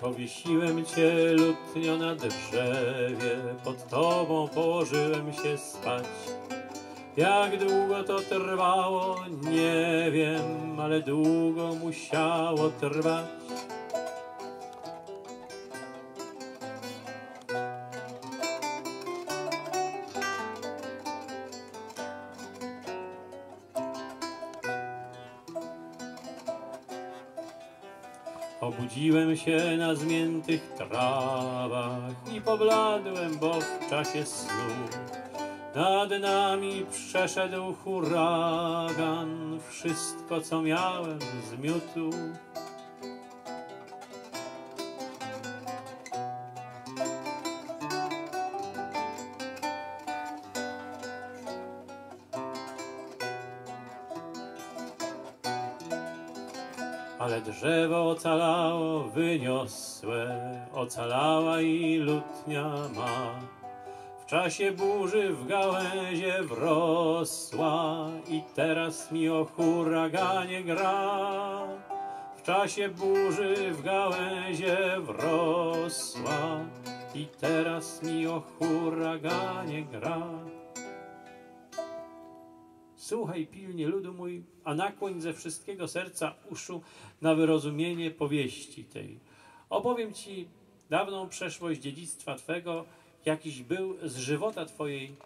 Powiesiłem cię lutnio na drzewie, pod tobą położyłem się spać. Jak długo to trwało, nie wiem, ale długo musiało trwać. Obudziłem się na zmiętych trawach i pobladłem, bo w czasie snu nad nami przeszedł huragan. Wszystko, co miałem, zmiótł. Ale drzewo ocalało, wyniosłe, ocalała i lutnia ma. W czasie burzy w gałęzie wrosła i teraz mi o huraganie gra. W czasie burzy w gałęzie wrosła i teraz mi o huraganie gra. Słuchaj pilnie, ludu mój, a nakłoń ze wszystkiego serca uszu na wyrozumienie powieści tej. Opowiem ci dawną przeszłość dziedzictwa Twego, jakiś był z żywota Twojej